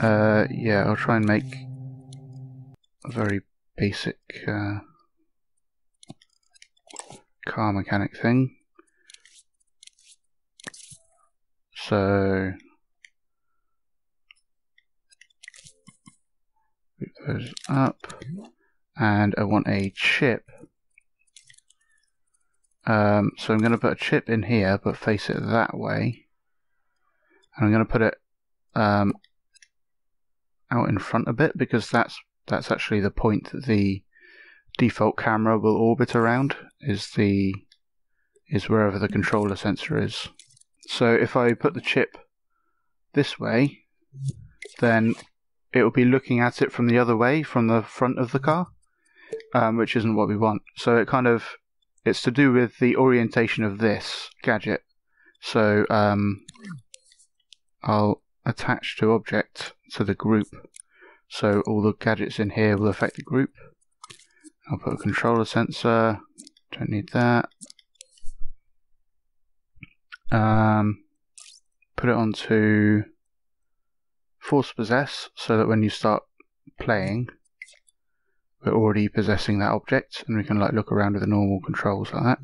Uh, yeah, I'll try and make a very basic uh, car mechanic thing. So move those up, and I want a chip. Um, so I'm going to put a chip in here, but face it that way, and I'm going to put it um, out in front a bit because that's that's actually the point that the default camera will orbit around is the is wherever the controller sensor is. So if I put the chip this way, then it will be looking at it from the other way, from the front of the car, um, which isn't what we want. So it kind of it's to do with the orientation of this gadget. So um, I'll attach to object to the group. So all the gadgets in here will affect the group. I'll put a controller sensor. Don't need that. Um, put it onto force possess so that when you start playing, we're already possessing that object and we can like look around with the normal controls like that.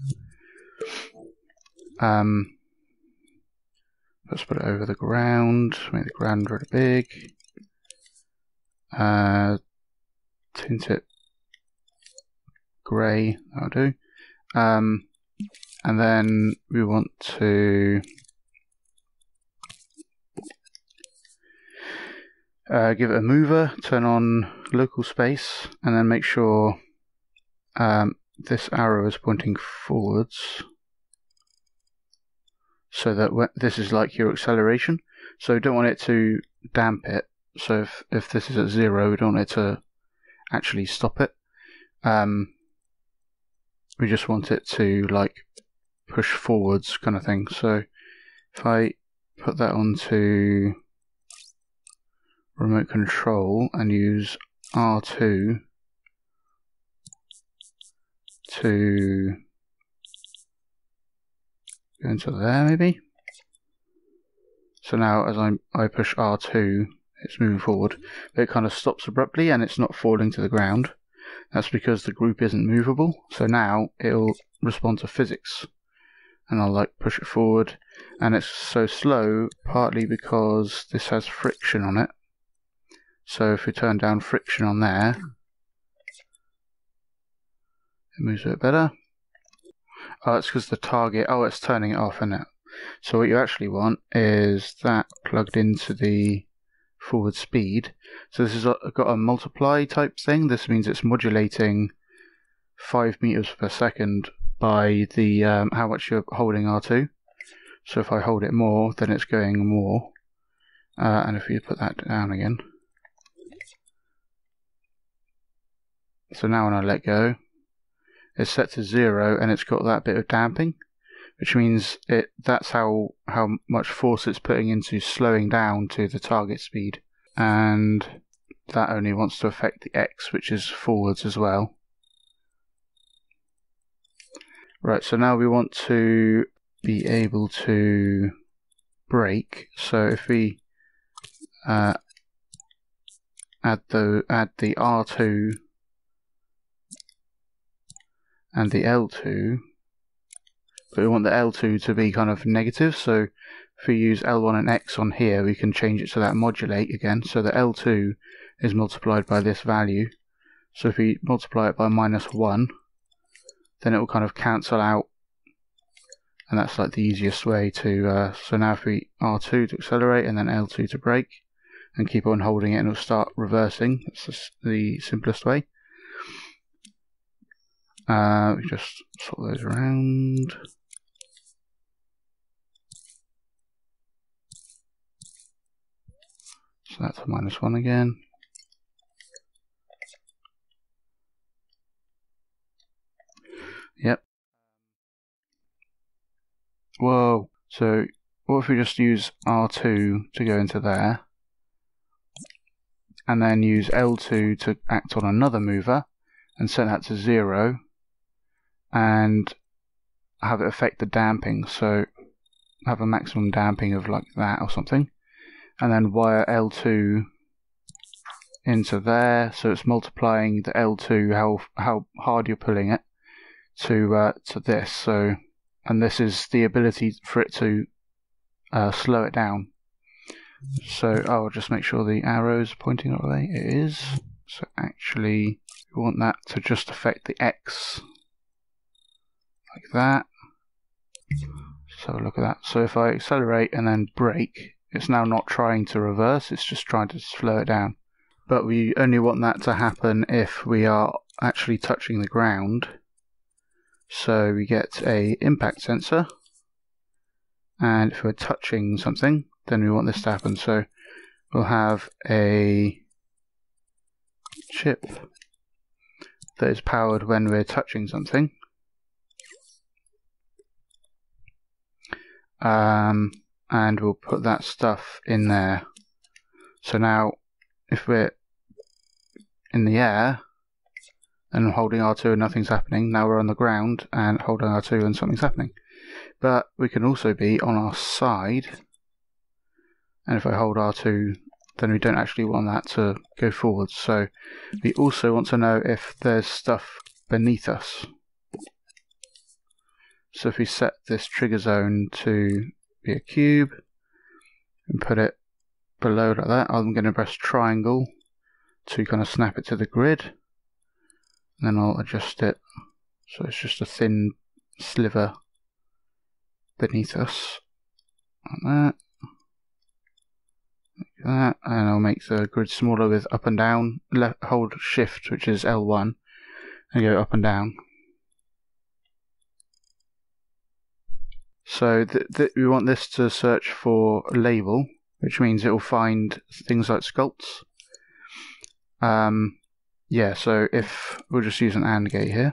Um, let's put it over the ground, make the ground really big. Uh, tint it grey, that'll do. Um, and then we want to uh, give it a mover, turn on local space, and then make sure um, this arrow is pointing forwards so that this is like your acceleration. So don't want it to damp it. So if, if this is at zero, we don't want it to actually stop it. Um, we just want it to like push forwards kind of thing. So if I put that onto remote control and use R2 to go into there maybe. So now as I I push R2 it's moving forward, it kind of stops abruptly and it's not falling to the ground. That's because the group isn't movable. So now it'll respond to physics. And I'll like push it forward. And it's so slow partly because this has friction on it. So if we turn down friction on there, it moves a bit better. Oh, it's because the target, oh, it's turning it off, isn't it? So what you actually want is that plugged into the forward speed. So this has got a multiply type thing. This means it's modulating 5 meters per second by the um, how much you're holding R2. So if I hold it more, then it's going more. Uh, and if you put that down again. So now when I let go, it's set to zero and it's got that bit of damping, which means it that's how how much force it's putting into slowing down to the target speed, and that only wants to affect the x, which is forwards as well. Right, so now we want to be able to brake. So if we uh, add the add the R2 and the L2, but we want the L2 to be kind of negative, so if we use L1 and X on here, we can change it to that modulate again, so the L2 is multiplied by this value. So if we multiply it by minus 1, then it will kind of cancel out, and that's like the easiest way to, uh, so now if we R2 to accelerate and then L2 to brake, and keep on holding it and it'll start reversing, that's the simplest way. Uh, we just sort those around. So that's minus one again. Yep. Whoa. So what if we just use R2 to go into there and then use L2 to act on another mover and set that to zero and have it affect the damping. So have a maximum damping of like that or something. And then wire L2 into there, so it's multiplying the L2 how how hard you're pulling it to uh, to this. So, and this is the ability for it to uh, slow it down. So I'll just make sure the arrows pointing that way. It is. So actually, we want that to just affect the X like that. So look at that. So if I accelerate and then brake, it's now not trying to reverse, it's just trying to slow it down. But we only want that to happen if we are actually touching the ground. So we get a impact sensor. And if we're touching something, then we want this to happen. So we'll have a chip that is powered when we're touching something. Um, and we'll put that stuff in there. So now, if we're in the air and holding R2 and nothing's happening, now we're on the ground and holding R2 and something's happening. But we can also be on our side, and if I hold R2, then we don't actually want that to go forward. So we also want to know if there's stuff beneath us. So if we set this trigger zone to be a cube and put it below like that, I'm going to press triangle to kind of snap it to the grid. And then I'll adjust it so it's just a thin sliver beneath us. Like that. Like that. And I'll make the grid smaller with up and down. Hold shift, which is L1, and go up and down. So th- th- we want this to search for label, which means it will find things like sculpts. Um, yeah, so if we'll just use an AND gate here.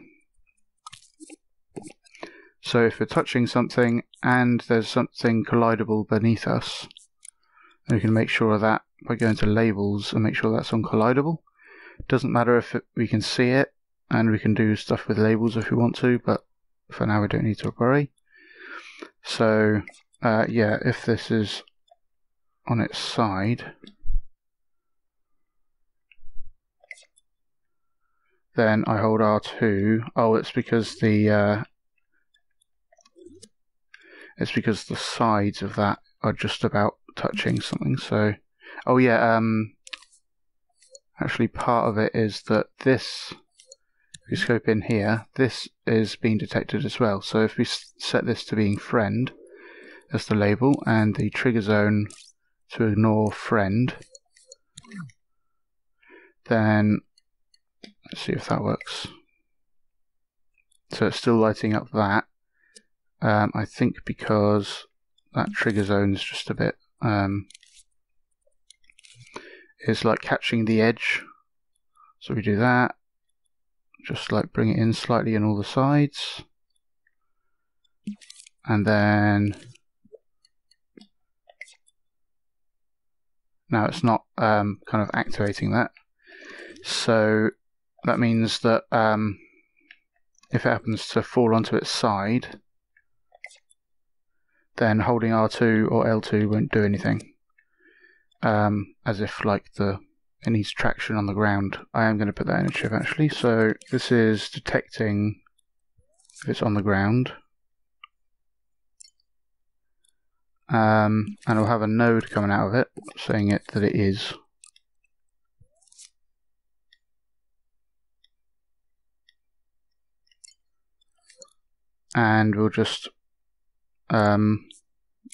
So if we're touching something and there's something collidable beneath us, we can make sure of that by going to labels and make sure that's on collidable. Doesn't matter if it, we can see it, and we can do stuff with labels if we want to, but for now we don't need to worry. So, uh, yeah, if this is on its side, then I hold R2. Oh, it's because the uh, it's because the sides of that are just about touching something. So, oh yeah, um, actually part of it is that this we scope in here, this is being detected as well. So if we set this to being friend as the label and the trigger zone to ignore friend, then let's see if that works. So it's still lighting up that. Um, I think because that trigger zone is just a bit, um, it's like catching the edge. So we do that, just like bring it in slightly on all the sides. And then now it's not um, kind of activating that. So that means that um, if it happens to fall onto its side then holding R2 or L2 won't do anything. Um, as if like the it needs traction on the ground. I am going to put that in a chip actually. So this is detecting if it's on the ground. Um, and it'll have a node coming out of it saying it that it is. And we'll just um,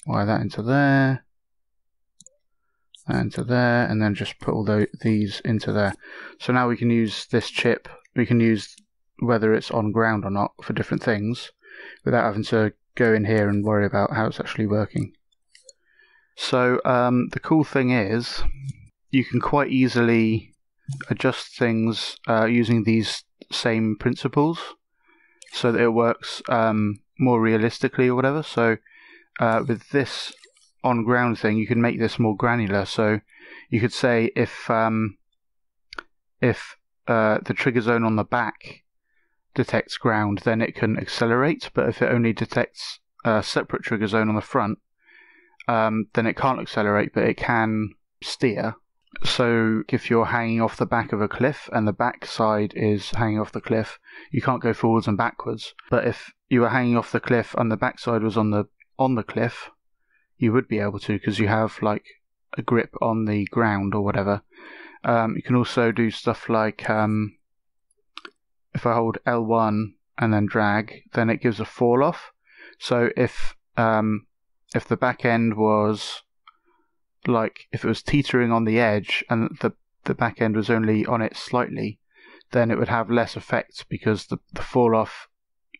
wire that into there into there, and then just put all the, these into there. So now we can use this chip, we can use whether it's on ground or not for different things without having to go in here and worry about how it's actually working. So um, the cool thing is you can quite easily adjust things uh, using these same principles so that it works um, more realistically or whatever. So uh, with this on ground thing, you can make this more granular. So you could say if um, if uh, the trigger zone on the back detects ground, then it can accelerate. But if it only detects a separate trigger zone on the front, um, then it can't accelerate, but it can steer. So if you're hanging off the back of a cliff and the back side is hanging off the cliff, you can't go forwards and backwards. But if you were hanging off the cliff and the back side was on the on the cliff, you would be able to because you have like a grip on the ground or whatever. Um, you can also do stuff like um, if I hold L1 and then drag, then it gives a fall off. So if um, if the back end was like if it was teetering on the edge and the the back end was only on it slightly, then it would have less effect because the, the fall off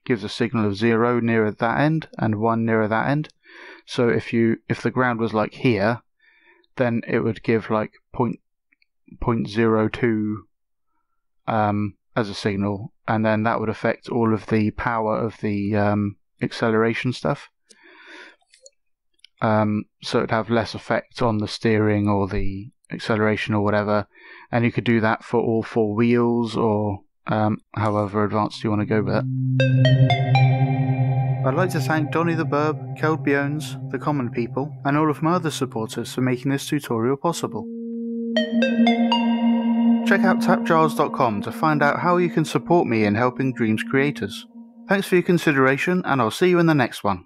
gives a signal of zero nearer that end and one nearer that end. So if you if the ground was like here, then it would give like point point zero two um, as a signal, and then that would affect all of the power of the um, acceleration stuff. Um, so it'd have less effect on the steering or the acceleration or whatever, and you could do that for all four wheels or um, however advanced you want to go with it. I'd like to thank Donny the Burb, Keld Bjones, the Common People, and all of my other supporters for making this tutorial possible. Check out tapgiles.com to find out how you can support me in helping Dreams creators. Thanks for your consideration, and I'll see you in the next one.